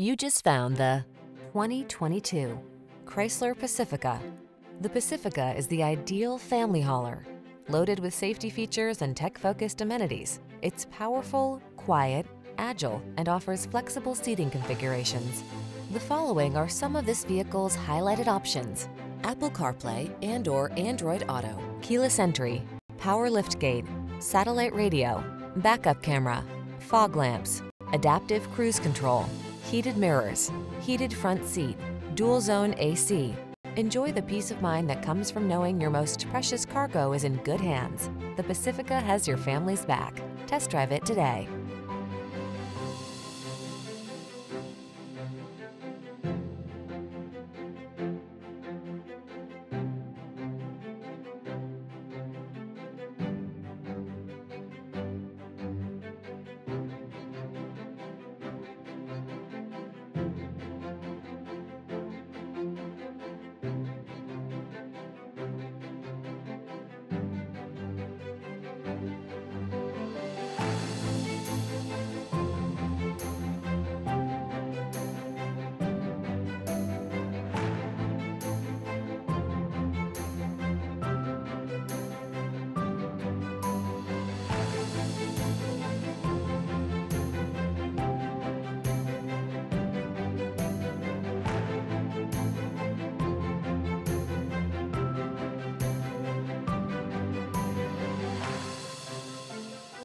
You just found the 2022 Chrysler Pacifica. The Pacifica is the ideal family hauler. Loaded with safety features and tech-focused amenities, it's powerful, quiet, agile, and offers flexible seating configurations. The following are some of this vehicle's highlighted options. Apple CarPlay and or Android Auto, keyless entry, power liftgate, satellite radio, backup camera, fog lamps, adaptive cruise control, heated mirrors, heated front seat, dual zone AC. Enjoy the peace of mind that comes from knowing your most precious cargo is in good hands. The Pacifica has your family's back. Test drive it today.